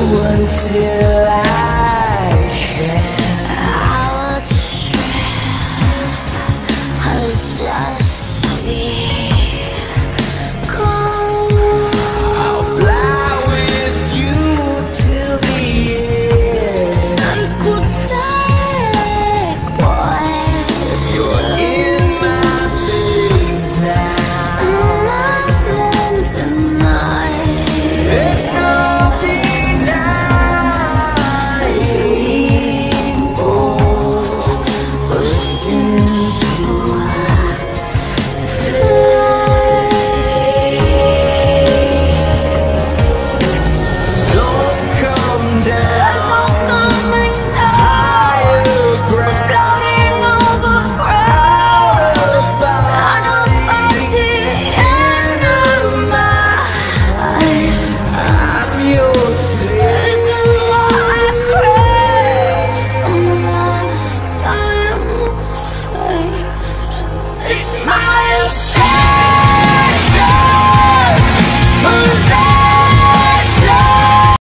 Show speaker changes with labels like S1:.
S1: until I
S2: 别说爱。smiles.